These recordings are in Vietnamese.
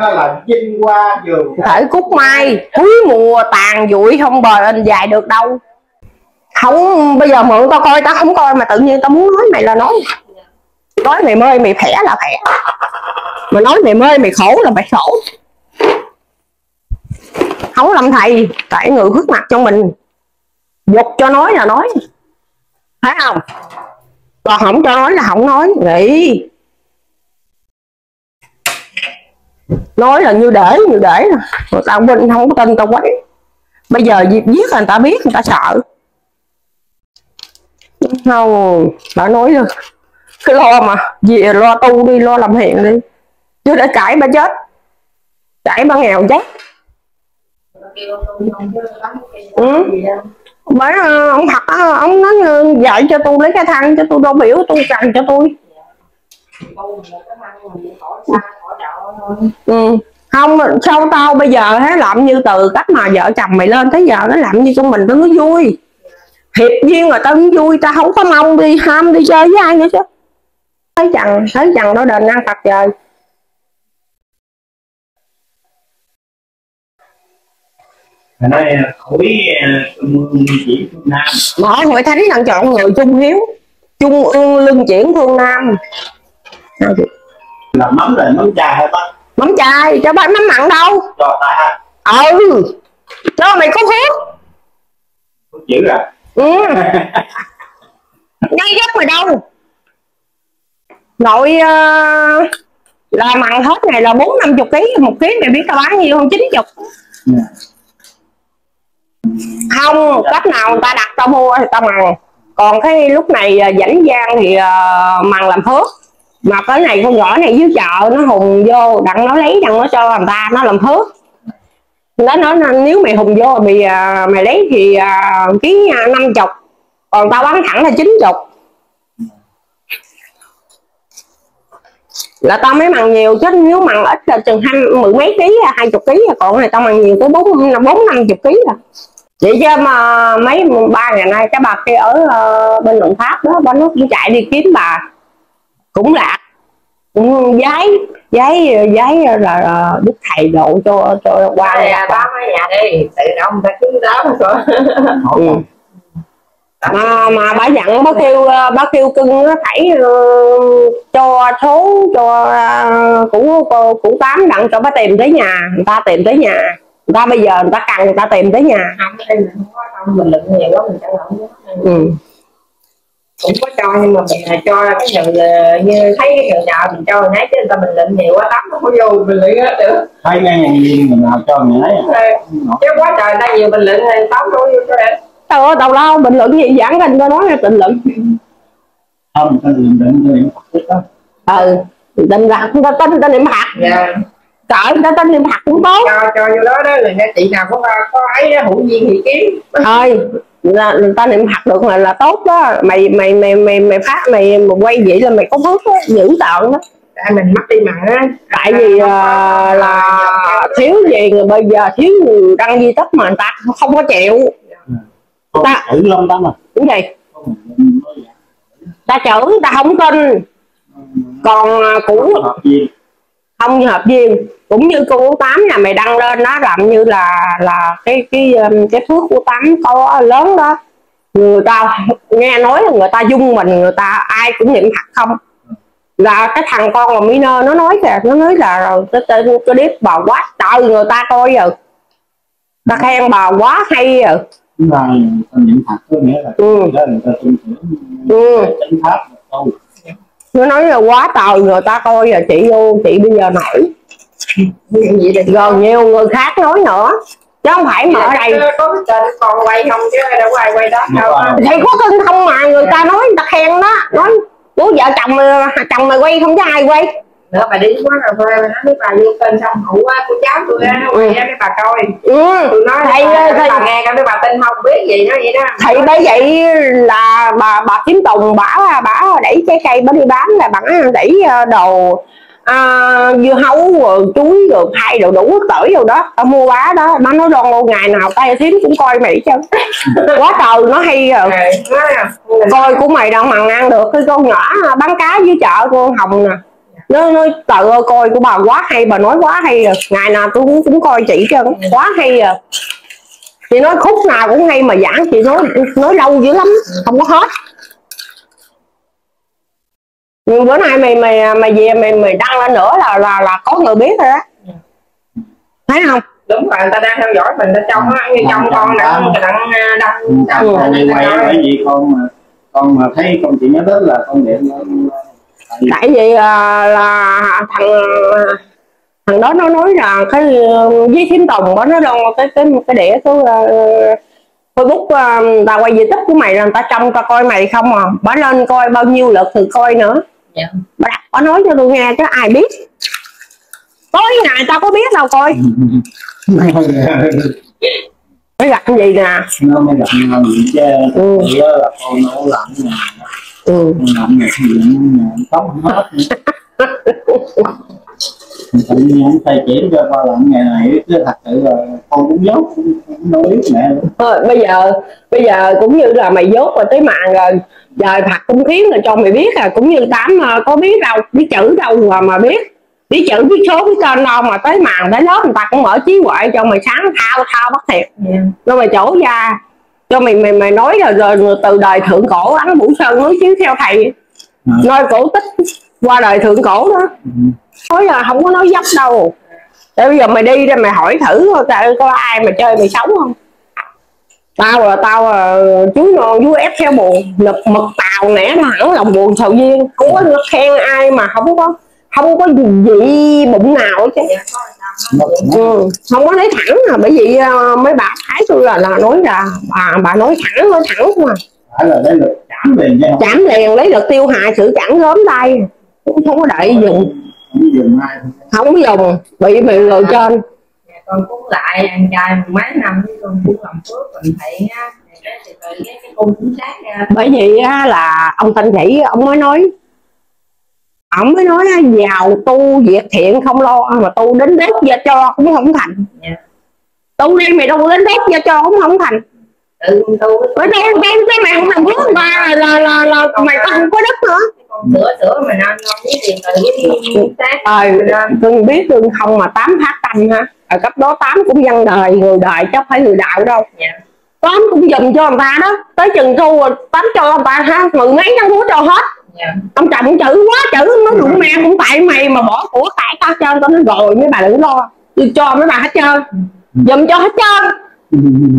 nó là vinh qua vườn thể cúc mai, cuối mùa tàn dụi không bờ anh dài được đâu. Không, bây giờ mượn tao coi, tao không coi mà tự nhiên tao muốn nói mày là nói. Nói mày mơi mày khỏe là khỏe. Mà nói mày mơi mày khổ là mày khổ. Không làm thầy, tại người khuất mặt cho mình. Dục cho nói là nói. Thấy không? Còn không cho nói là không nói. Nghĩ. Nói là như để như để. Người ta bên không có tin tao quấy. Bây giờ việc giết là người ta biết, người ta sợ. Không đã nói rồi cái lo mà. Về lo tu đi, lo làm hiện đi. Chứ để cãi bà chết. Cãi bà nghèo chết. Ừ. bởi ờ, ông thật á ờ, ông nói ờ, dạy cho tôi lấy cái thăng cho tôi, đo biểu, tôi cần cho tôi ừ. không sau tao bây giờ hết làm như từ cách mà vợ chồng mày lên tới giờ nó làm như trong mình nó vui. Hiệp duyên rồi tao vui tao không có mong đi ham đi chơi với ai nữa chứ. Thấy chồng thấy chồng đó đền ăn phật trời nói khỏi chỉ phương Nam. Mọi hội thánh đang chọn người trung hiếu trung ương lưng chuyển phương nam là mắm là mắm chai hay bác? Mắm chai cho bác mắm mặn đâu. Cho ta ừ cho mày có phép có chữ à? Ừ. Ngay gấp mày đâu. Nội uh, là mặn hết này là bốn năm chục ký một ký mày biết tao bán nhiêu không? Chín chục. Không cách nào người ta đặt tao mua thì tao mặn. Còn cái lúc này uh, rảnh gian thì uh, mặn làm phước mà cái này con gõ này dưới chợ nó hùng vô đặng nó lấy đặng nó cho làm ta nó làm phước. Nó nói nếu mày hùng vô mày à, mày lấy thì à, ký à, năm chục còn tao bán thẳng là chín chục. Là tao mới mặn nhiều chứ nếu mặn ít là chừng hai mười mấy ký hai chục ký còn này tao mặn nhiều tới bốn bốn năm chục ký rồi vậy chứ mà mấy ba ngày nay cái bà kia ở uh, bên Đồng Tháp đó bà nó cũng chạy đi kiếm bà cũng lạc cũng giấy giấy giấy là đức thầy độ cho cho qua đây báo mấy nhà đi tự động ta cứ đó mà ừ. mà mà bà dặn bà kêu bà kêu cưng nó phải uh, cho số cho củ củ tám đặng cho bà tìm tới nhà người ta tìm tới nhà. Người ta bây giờ người ta cần người ta tìm tới nhà. Không mình lượng nhiều quá mình chẳng lộn ừ. Cũng có cho nhưng mà mình cho cái người như thấy cái người nào mình cho người nấy chứ người ta mình lượng nhiều quá tắm nó không vô mình lượng hết được. Thấy nghe ngàn viên mình nào cho người ấy à. chứ quá trời ta nhiều mình lượng thì tắm đâu vô cho em Trời ơi, tàu lao bình luận gì giảng anh có nói ra bình luận. Không ta định định cho niệm Phật đó. Ừ định là người ta tin ta niệm phật. Dạ. Trời người ta tin niệm phật cũng tốt. Cho cho vô đó đó người ta chị nào có có ấy đó, hữu duyên thì kiếm. Thôi là người ta niệm phật được là là tốt đó. Mày mày mày mày mày phát mày, mày quay vậy là mày có phước đó dữ tợn đó. Tại mình mất đi mạng á tại vì uh, là thiếu gì người bây giờ thiếu người đăng di tích mà người ta không có chịu. Ta- thử lông tâm à? Đúng gì? Ta chữ ta không tin. Còn à, không hợp duyên cũng như cô tám là mày đăng lên nó làm như là là cái cái um, cái phước của tám có lớn đó người ta nghe nói là người ta dung mình người ta ai cũng niệm phật không là cái thằng con là Miner nó nói kìa nó nói là cái tên cái điếp bà quá trời người ta coi rồi ta khen bà quá hay rồi ta ta niệm Phật có nghĩa là Ừ. đó người ta tin tưởng Ừ. chánh pháp nó nói là quá trời người ta coi rồi chị vô chị bây giờ nổi là gần nhiều người khác nói nữa. Chứ không phải mà ở đây. Có cái tên con quay không chứ đâu có ai quay đó đâu thì có tin không mà người ta nói người ta khen đó. Nói của vợ chồng chồng mày quay không có ai quay nữa bà đi quá rồi thôi bà nói mấy bà vô kênh xong hữu á của cháu tôi á quay á mấy bà coi. Ừ. Tôi nói Thầy bà, thầy- bà nghe coi mấy bà tin không biết gì nó vậy đó. Thì bởi vậy là bà bà kiếm tùng bả bả đẩy trái cây bả đi bán là bả đẩy ờ, đồ à, dưa hấu rồi chuối rồi hai đồ đủ tỏi rồi đó. Tao mua bả đó nó nói đoan ngày nào tay thím cũng coi mày chứ quá trời nó hay rồi Rồi, à, coi của mày đâu mà ăn được cái con nhỏ bán cá dưới chợ con hồng nè nó nói trời ơi coi của bà quá hay bà nói quá hay rồi ngày nào tôi cũng, cũng coi chị cho quá hay à chị nói khúc nào cũng hay mà giảng chị nói nói lâu dữ lắm không có hết nhưng bữa nay mày mày mày về mày mày đăng lên nữa là là là có người biết rồi đó thấy không đúng rồi người ta đang theo dõi mình bên trong á như trong con đang đang đang đang quay bởi vì con mà con mà thấy con chị nhớ đến là con điện lên tại vì à, là thằng thằng đó nó nói là cái ờ, với thím tùng đó nó đăng cái cái cái đĩa cái uh, facebook uh, tao quay youtube của mày là người ta trông tao coi mày không à. Bà lên coi bao nhiêu lượt thì coi nữa. Dạ. bà đặt bà nói cho tôi nghe chứ ai biết. Tối ngày tao có biết đâu coi. Cái gặp cái gì nè? Nó mới gặp nhau chứ Ừ. là con nó làm nhà ừ. làm nhà thì nhà tóc không hết tự nhiên thầy chỉ cho con làm nghề này chứ thật sự là con cũng dốt cũng, cũng đâu biết mẹ thôi bây giờ bây giờ cũng như là mày dốt rồi tới mạng rồi giờ phạt cũng khiến rồi cho mày biết à cũng như tám ờ, có biết đâu biết chữ đâu mà mà biết. Biết chữ biết số biết tên đâu mà tới màn tới lớp người ta cũng mở trí huệ cho mày sáng thao thao bắt thiệt. Dạ. cho mày chỗ ra cho mày mày mày nói rồi, rồi từ đời thượng cổ ấn vũ sơn nói chiếu theo thầy. Ừ. nói cổ tích qua đời thượng cổ đó. Ừ. nói là không có nói dốc đâu. Để bây giờ mày đi ra mày hỏi thử coi có ai mà chơi mày sống không. Tao là tao là chú non vú ép theo buồn. Lực mực tàu nẻ hẳn lòng buồn sầu riêng không có khen ai mà không có không có gì bụng nào hết chứ Dạ, ừ. không có nói thẳng à bởi vì ờ, mấy bà thái tôi là là nói là bà bà nói thẳng nói thẳng mà phải là để lực chạm liền chảm liền lấy lực tiêu hại sự chẳng gớm tay. Cũng không có đợi dùng. Không dùng ai không có dùng bị bị người trên. Dạ, con cũng lại anh trai mấy năm với con cũng làm phước mình thấy á thì cái thì từ cái cái cung chính xác ra bởi vì á, là ông thanh chỉ ông mới nói ông mới nói giàu tu việc thiện không lo mà tu đến đếp gia cho cũng không thành. Dạ. tu đi mày đâu đến đếp gia cho cũng không thành. Con tu đây đây cái mày không làm phước mà là là là mày có không có đất nữa. Con sửa sửa mình ăn ngon với tiền từ cái biết đừng không mà tám phát tâm ha ở cấp đó tám cũng dân đời người đời chứ không phải người đạo đâu. Dạ. Tám cũng dùm cho người ta đó. Tới chừng thu tám cho người ta ha mười mấy trăm húa cho hết dạ. Ông chồng chữ quá chữ nó đụng mẹ cũng tại mày mà bỏ của tại tao trơn tao nói rồi mấy bà đừng lo. Tôi cho mấy bà hết trơn. Dùm cho hết trơn.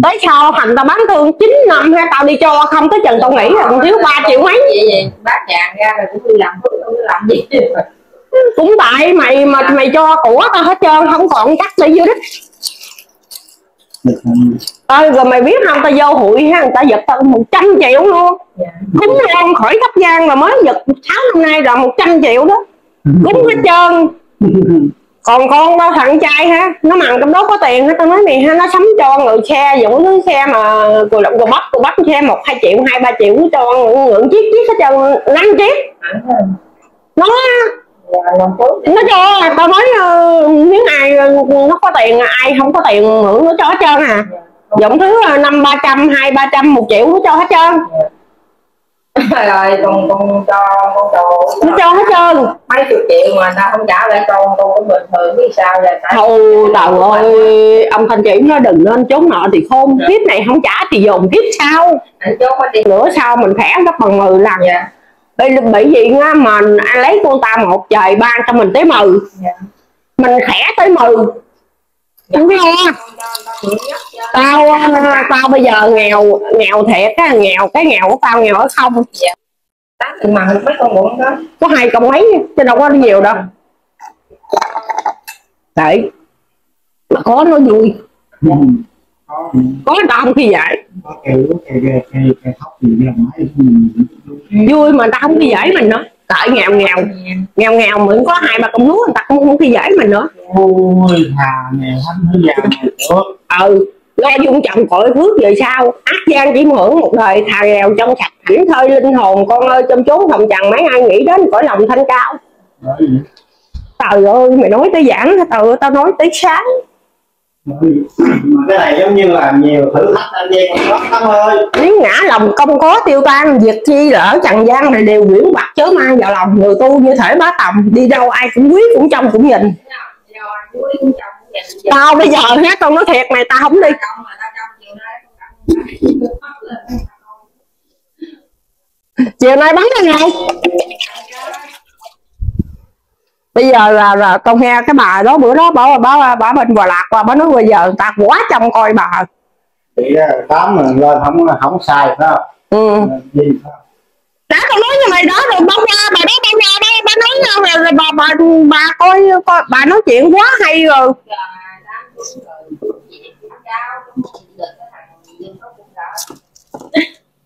Tới sau hành tao bán thương 9 năm ha tao đi cho không tới chừng tao nghĩ là còn thiếu 3 triệu mấy. Vậy vậy bác chàng ra rồi cũng đi làm không làm gì cũng tại mày mà mày cho của tao hết trơn không còn cắt để vô đích ơi rồi mày biết không? Tao vô hụi ha người ta giật tao 100 triệu luôn. Dạ. Cúng luôn khỏi thắp nhang mà mới giật 6 năm nay là 100 triệu đó. Cúng hết trơn. Còn con tao thằng trai ha nó mặn trong đó có tiền ha tao nói mày ha nó sắm cho người xe dụng cái xe mà rồi động rồi bắt rồi bắt xe một hai triệu hai ba triệu cho ngưỡng chiếc chiếc hết trơn năm chiếc. Nó nó cho tao nói ờ, nếu ai ờ, nó có tiền ai không có tiền mượn nó cho hết trơn à. Dụng thứ ờ, năm ba trăm hai ba trăm một triệu nó cho hết trơn. Rồi con con cho con đồ nó cho hết trơn. Mấy chục triệu mà ta không trả lại con con cũng bình thường biết sao vậy Thôi trời ơi ông thanh chỉ nói đừng nên trốn nợ thì khôn. Kiếp này không trả thì dồn kiếp sau. Nữa sau mình khỏe gấp bằng mười lần dạ bởi, bởi vì á, mà anh lấy con ta một trời ban cho mình tới mười. Dạ. Mình khỏe tới mười. Không biết lo. Con cho tao ờ, tao bây giờ nghèo nghèo thiệt á nghèo cái nghèo của tao nghèo ở không. Tám thì mà mấy con bụng đó. Có hai công mấy chứ đâu có nhiều đâu. Đấy. Mà có nó vui. Có có đau khi vậy. Vui mà người ta không khi dễ mình nữa. Tại nghèo nghèo. Nghèo. Nghèo mình có hai ba công lúa người ta cũng không khi dễ mình nữa. Ôi thà nghèo này được ừ lo dung chồng cội phước về sau. Ác gian chỉ hưởng một đời thà nghèo trong sạch thảnh thơi linh hồn. Con ơi trong chốn hồng trần mấy ai nghĩ đến cõi lòng thanh cao. Trời ơi mày nói tới giảng ơi tao nói tới sáng mà cái này giống như là nhiều thử thách anh em có lắm ơi. Nếu ngã lòng công có tiêu tan, việc chi lỡ trần gian này đều quyển bạc chớ mang vào lòng. Người tu như thể bá tầm đi đâu ai cũng quý, cũng trông cũng nhìn. Tao bây giờ hết tao nói thiệt mày tao không đi. Chiều nay bắn cái ngày bây giờ là, là tao nghe cái bà đó bữa đó bảo bà bà bên Hòa Lạc và bà nói bây giờ người ta quá trông coi bà thì tám mình lên không không sai phải không? Ừ. Không? đã tao nói như mày đó rồi bao ra bà đó bao ra đây? Bà nói nhau rồi, rồi bà bà bà coi, coi bà nói chuyện quá hay rồi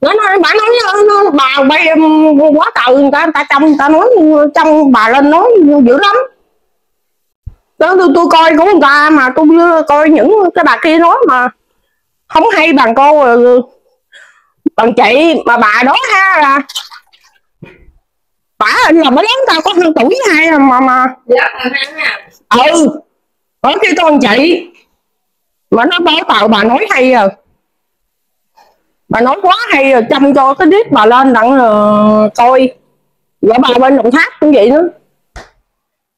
nó nói bà nói nó, nó, bà bay quá trời người ta người ta trong người ta nói trong bà lên nói dữ lắm. Đó tôi, tôi coi của người ta mà tôi coi những cái bà kia nói mà không hay bằng cô rồi bằng chị mà bà đó ha là bà là mới lớn tao có hơn tuổi hai à mà mà ừ ở kia con chị. Mà nó báo tao bà nói hay rồi bà nói quá hay rồi chăm cho cái clip bà lên đặng uh, coi. Và bà bên đồng tháp cũng vậy nữa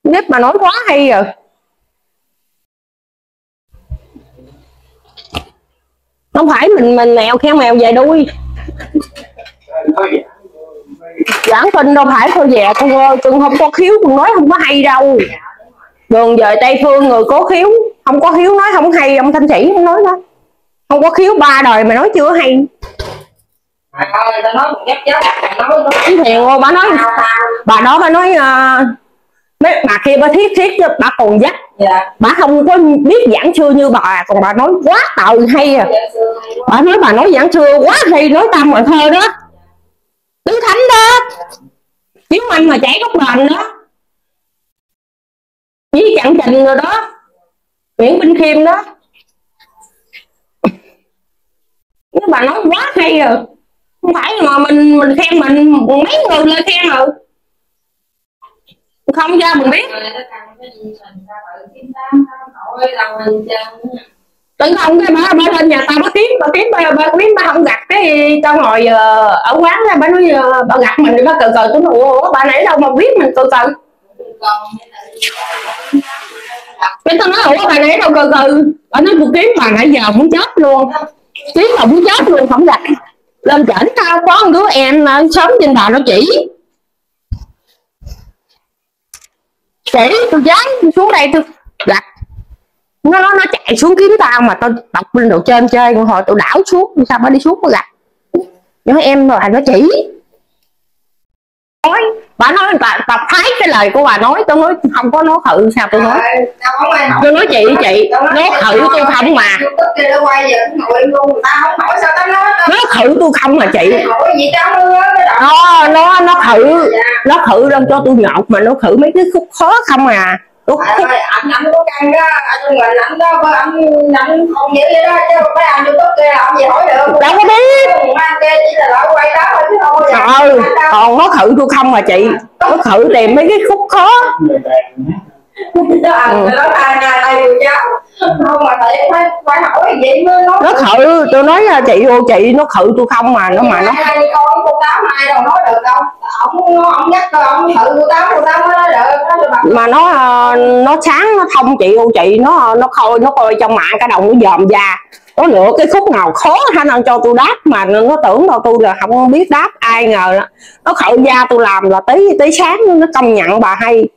clip bà nói quá hay rồi. Không phải mình mình mèo khen mèo về đuôi. Giảng tin đâu phải thôi về con ơi con không có khiếu con nói không có hay đâu. Đường về tây phương người có khiếu không có khiếu nói không hay ông thanh sĩ không nói đó không có khiếu ba đời mà nói chưa hay. Cái thiền ô bà nói bà đó bà nói uh, mấy bà kia bà thiết thiết chứ bà còn dắt. Bà không có biết giảng sư như bà còn bà nói quá tàu hay à. Bà nói bà nói giảng sư quá hay nói tâm mà thơ đó. Tứ thánh đó. Kiếm anh mà chảy gốc đền đó. Với chặn trình rồi đó. Nguyễn binh khiêm đó bà nói quá hay rồi. Không phải mà mình mình khen mình mấy người lên khen rồi. Không cho mình biết. Tấn không, cái bà bà lên nhà tao, bà kiếm bà kiếm, bà bà kiếm, bà không gặp cái tao ngồi ờ, ở quán ra bà nói ờ, bà gặp mình thì bà cờ cờ tôi nói ủa, bà nãy đâu mà biết mình cờ cờ. Cái tao nói, ủa, bà nãy đâu cờ cờ? Bà nói tôi kiếm bà nãy giờ muốn chết luôn kiếm mà muốn chết luôn, không gặp. Lên trển tao có một đứa em ờ, sống trên bà nó chỉ. Chỉ tôi dám xuống đây tôi gặp. Nó nó nó chạy xuống kiếm tao mà tao đọc lên đồ trên chơi còn hồi tao đảo xuống sao mới đi xuống mới gặp? Nhớ em rồi nó chỉ. Nói bà nói bà, bà phái cái lời của bà nói tôi nói không có nói thử sao tôi nói? Tôi nói chị chị nói thử tôi không mà. Nó thử tôi không mà chị. Nó nó nó thử nó thử lên cho tôi nhọt mà nó thử mấy cái khúc khó không à khúc khúc anh anh có căng đó anh mình anh đó có anh anh không hiểu vậy đó chứ mấy anh youtube kia làm gì hỏi được. Đâu có biết. Mang kia chỉ là loại quay đó thôi chứ không ừ còn nó thử tôi không mà chị. Nó thử tìm mấy cái khúc khó. Nó ăn nó thử tôi nói là chị ô chị nó thử tôi không mà nó mà nó mà nó ờ, nó sáng nó thông chị ô chị nó nó coi nó coi trong mạng cái đầu nó dòm ra nó lựa cái khúc nào khó khả năng cho tôi đáp mà nó, tưởng đâu tôi là không biết đáp ai ngờ nó, khẩu ra tôi làm là tí tí sáng nó công nhận bà hay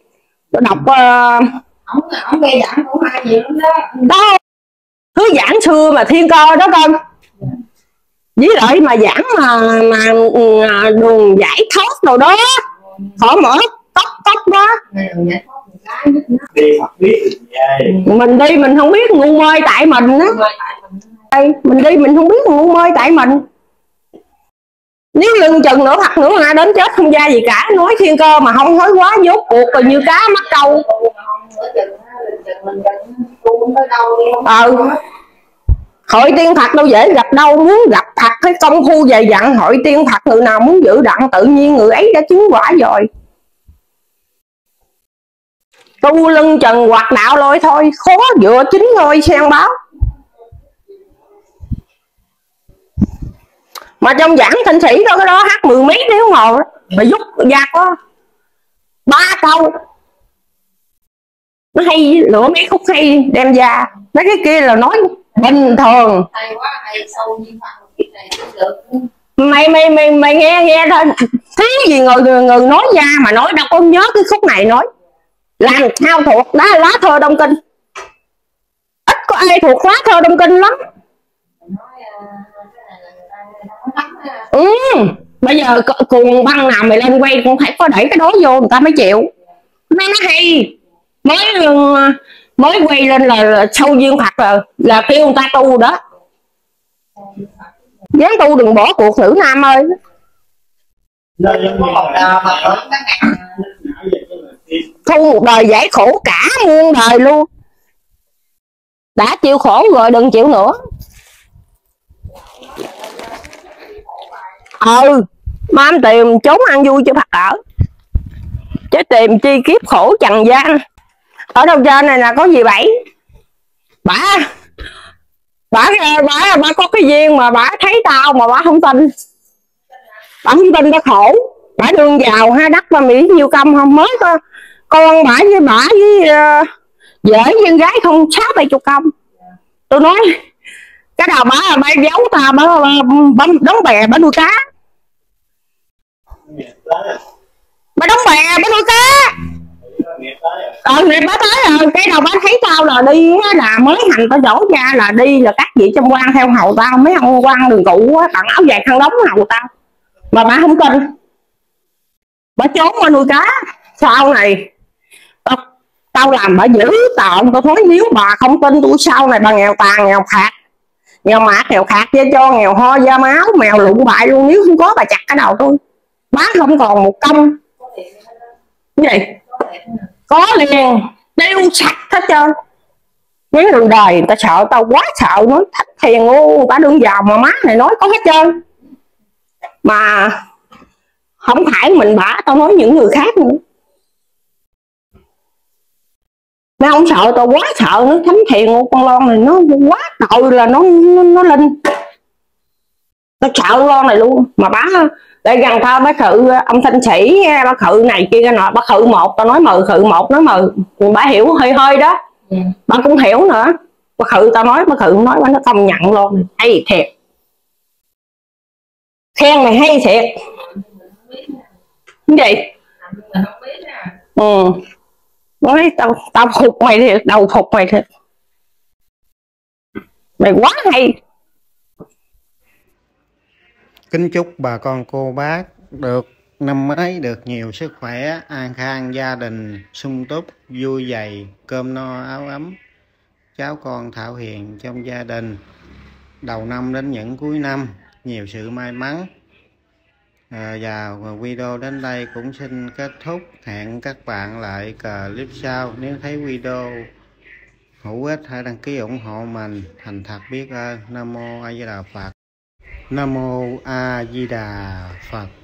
nó đọc ờ, ông ông nghe giảng cũng hay nhiều lắm đó. Đó thứ giảng xưa mà thiên cơ đó con. Với lại mà giảng mà mà đường giải thoát đồ đó khỏi mở tóc tóc đó. Mình đi mình không biết ngu mê tại mình á. Mình. Đi mình không biết ngu mê tại mình nếu lưng chừng nữa thật nữa ai đến chết, không ra gì cả. Nói thiên cơ mà không nói quá, dốt cuộc rồi như cá mắc câu. Ừ. Tu ờ hội tiên Phật đâu dễ gặp đâu, muốn gặp thật cái công phu dày dặn. Hội tiên Phật người nào muốn giữ đặng, tự nhiên người ấy đã chứng quả rồi. Tu lưng trần hoạt đạo lôi thôi, khó dựa chính ngôi sen báo. Mà trong giảng thanh sĩ đó cái đó hát mười mấy nếu ngồi mà giúp ra có ba câu. Nó hay lựa mấy khúc hay đem ra. Mấy cái kia là nói bình thường. Hay quá hay sâu như mặt cái này được. Mày mày mày mày nghe nghe thôi. Thứ gì người, người người nói ra mà nói đâu có nhớ cái khúc này nói. Làm sao thuộc? Đó lá thơ đông kinh. Ít có ai thuộc lá thơ đông kinh lắm. Nói ừ bây giờ cuồng băng nào mày lên quay cũng phải có đẩy cái đó vô người ta mới chịu. Nó nó hay. Mới ờ, mới quay lên là, là sâu duyên phật là là kêu người ta tu đó. Dám tu đừng bỏ cuộc thử nam ơi. Thu một đời giải khổ cả muôn đời luôn. Đã chịu khổ rồi đừng chịu nữa. Ừ mà em tìm trốn ăn vui cho Phật ở. Chứ tìm chi kiếp khổ trần gian. Ở đâu trên này là có gì bảy bả. Bả bả bả có cái duyên mà bả thấy tao mà bả không tin. Bả không tin bả khổ. Bả đương vào ha đất ba mỹ nhiêu công không? Mới có con bả với bả với uh, vợ với gái không sáu bảy chục công. Tôi nói cái đầu bả là giấu ta bả, bả, bả đóng bè bả nuôi cá nghiệp đóng bè bả nuôi cá ờ này bá tới rồi. Cái đầu bá thấy tao là đi á, là mới hành tao dỗ ra là đi là các vị trong quan theo hầu tao mấy ông quan đường cũ á tặng áo dài khăn đóng hầu tao. Mà bà không tin. Bà trốn qua nuôi cá sau này tao, tao làm bà giữ tao tao nói nếu bà không tin tôi sau này bà nghèo tàn nghèo khạt nghèo mạt nghèo khạt, cho cho nghèo ho da máu mèo lụng bại luôn. Nếu không có bà chặt cái đầu tôi bán không còn một công. Cái gì? Có liền. Tiêu sạch hết trơn. Mấy người đời người ta sợ tao quá sợ nói thách thiền ngu người ta đương vào mà má này nói có hết trơn. Mà không phải mình bả tao nói những người khác nữa. Mày không sợ tao quá sợ nó thánh thiền ngu con lon này nó quá tội là nó nó, nó linh. Tao sợ con lon này luôn. Mà bả lại gần tao bác khự ông thanh sĩ bác khự này kia cái nọ bác khự một tao nói mừ khự một nói mừ bà hiểu hơi hơi đó. Ừ. bà cũng hiểu nữa. Bác khự tao nói bác khự nói bà nó công nhận luôn. Hay thiệt. Khen mày hay thiệt. Cái gì? Ừ. Nói tao tao phục mày thiệt đầu phục mày thiệt. Mày quá hay Kính chúc bà con cô bác được năm mới được nhiều sức khỏe, an khang, gia đình sung túc, vui vầy, cơm no áo ấm, cháu con thảo hiền trong gia đình. Đầu năm đến những cuối năm, nhiều sự may mắn. À, và video đến đây cũng xin kết thúc. Hẹn các bạn lại clip sau. Nếu thấy video hữu ích hãy đăng ký ủng hộ mình. Thành thật biết ơn. Nam Mô A Di Đà Phật. Nam mô A Di Đà Phật.